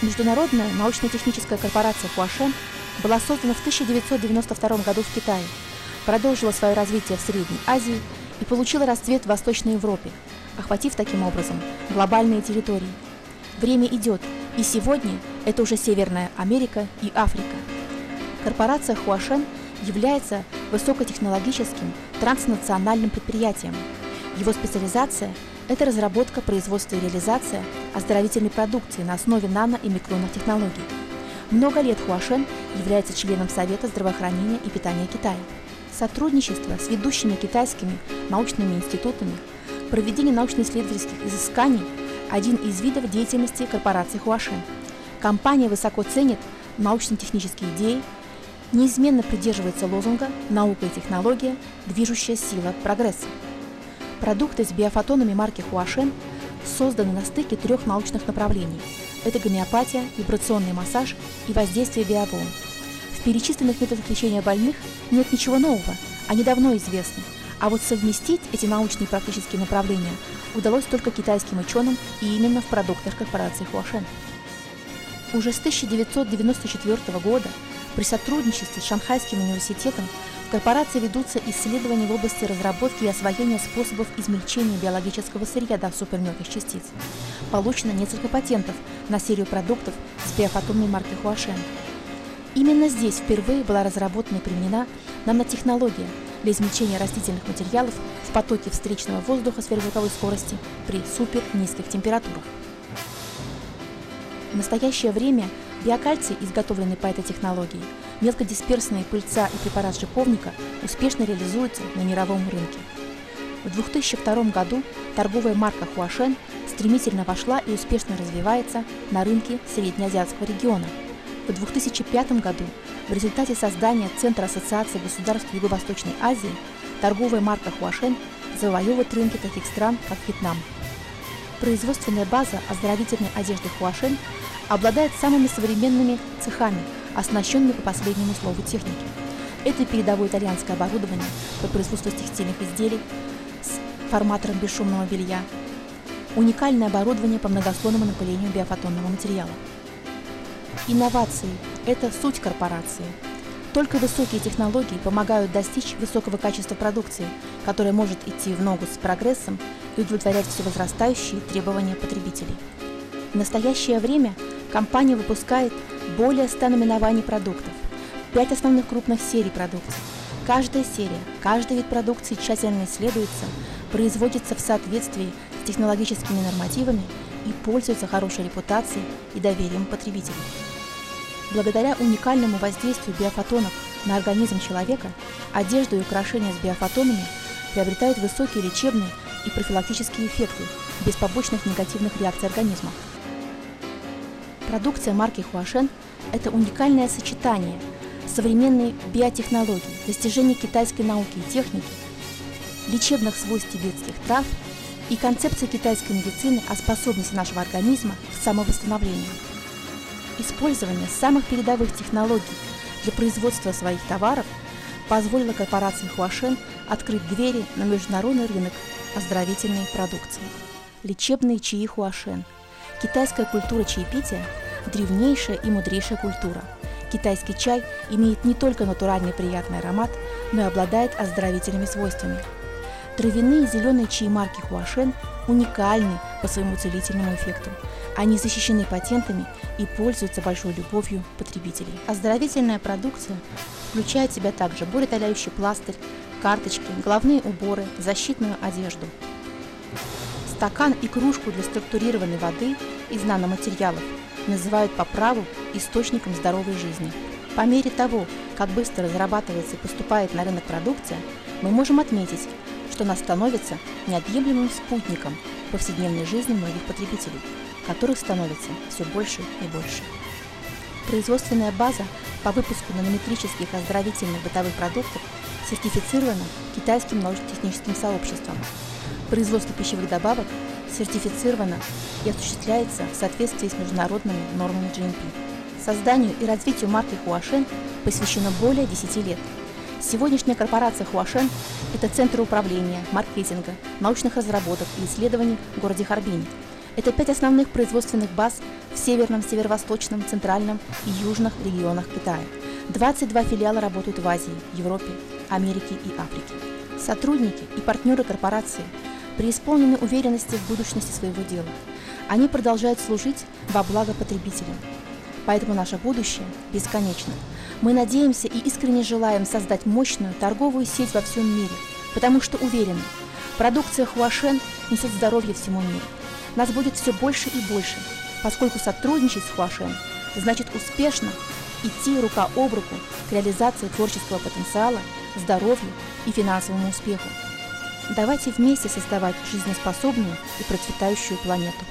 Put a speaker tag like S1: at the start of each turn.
S1: Международная научно-техническая корпорация Хуашен была создана в 1992 году в Китае, продолжила свое развитие в Средней Азии и получила расцвет в Восточной Европе, охватив таким образом глобальные территории. Время идет, и сегодня это уже Северная Америка и Африка. Корпорация Хуашен является высокотехнологическим транснациональным предприятием. Его специализация – это разработка, производство и реализация оздоровительной продукции на основе нано- и микронных технологий. Много лет Хуашен является членом Совета здравоохранения и питания Китая. Сотрудничество с ведущими китайскими научными институтами, проведение научно-исследовательских изысканий – один из видов деятельности корпорации Хуашен. Компания высоко ценит научно-технические идеи, неизменно придерживается лозунга «Наука и технология – движущая сила прогресса». Продукты с биофотонами марки Хуашен созданы на стыке трех научных направлений. Это гомеопатия, вибрационный массаж и воздействие биоволн. В перечисленных методах лечения больных нет ничего нового, они давно известны. А вот совместить эти научные и практические направления удалось только китайским ученым и именно в продуктах корпорации Хуашен. Уже с 1994 года при сотрудничестве с Шанхайским университетом в корпорации ведутся исследования в области разработки и освоения способов измельчения биологического сырья до супермелких частиц. Получено несколько патентов на серию продуктов с биофотонной маркой Хуашен. Именно здесь впервые была разработана и применена нанотехнология для измельчения растительных материалов в потоке встречного воздуха сверхзвуковой скорости при супер низких температурах. В настоящее время биокальций, изготовленный по этой технологии, мелкодисперсные пыльца и препарат шиповника успешно реализуются на мировом рынке. В 2002 году торговая марка Хуашен стремительно вошла и успешно развивается на рынке Среднеазиатского региона. В 2005 году в результате создания Центра Ассоциации государств Юго-Восточной Азии торговая марка Хуашен завоевывает рынки таких стран, как Вьетнам. Производственная база оздоровительной одежды Хуашен обладает самыми современными цехами, оснащенными по последнему слову техники. Это передовое итальянское оборудование по производству текстильных изделий с форматором бесшумного белья, уникальное оборудование по многослойному напылению биофотонного материала. Инновации – это суть корпорации. Только высокие технологии помогают достичь высокого качества продукции, которая может идти в ногу с прогрессом и удовлетворять все возрастающие требования потребителей. В настоящее время компания выпускает более 100 наименований продуктов, 5 основных крупных серий продукции. Каждая серия, каждый вид продукции тщательно исследуется, производится в соответствии с технологическими нормативами и пользуется хорошей репутацией и доверием потребителей. Благодаря уникальному воздействию биофотонов на организм человека, одежда и украшения с биофотонами приобретают высокие лечебные и профилактические эффекты без побочных негативных реакций организма. Продукция марки Хуашен – это уникальное сочетание современной биотехнологий, достижений китайской науки и техники, лечебных свойств тибетских трав и концепции китайской медицины о способности нашего организма к самовосстановлению. Использование самых передовых технологий для производства своих товаров позволило корпорации Хуашен открыть двери на международный рынок оздоровительной продукции. Лечебные чаи Хуашен. Китайская культура чаепития – древнейшая и мудрейшая культура. Китайский чай имеет не только натуральный приятный аромат, но и обладает оздоровительными свойствами. Травяные зеленые чаи марки Хуашен уникальны по своему целительному эффекту. Они защищены патентами и пользуются большой любовью потребителей. Оздоровительная продукция включает в себя также болеутоляющий пластырь, карточки, головные уборы, защитную одежду. Стакан и кружку для структурированной воды из наноматериалов называют по праву источником здоровой жизни. По мере того, как быстро разрабатывается и поступает на рынок продукция, мы можем отметить, что она становится неотъемлемым спутником повседневной жизни многих потребителей, которых становится все больше и больше. Производственная база по выпуску нанометрических оздоровительных бытовых продуктов сертифицирована китайским научно-техническим сообществом. Производство пищевых добавок сертифицировано и осуществляется в соответствии с международными нормами GMP. Созданию и развитию марки Хуашен посвящено более 10 лет. Сегодняшняя корпорация Хуашен – это центр управления, маркетинга, научных разработок и исследований в городе Харбине. Это пять основных производственных баз в северном, северо-восточном, центральном и южных регионах Китая. 22 филиала работают в Азии, Европе, Америке и Африке. Сотрудники и партнеры корпорации преисполнены уверенности в будущности своего дела. Они продолжают служить во благо потребителям. Поэтому наше будущее бесконечно. Мы надеемся и искренне желаем создать мощную торговую сеть во всем мире, потому что уверены, продукция Хуашен несет здоровье всему миру. Нас будет все больше и больше, поскольку сотрудничать с Хуашен значит успешно идти рука об руку к реализации творческого потенциала, здоровью и финансовому успеху. Давайте вместе создавать жизнеспособную и процветающую планету.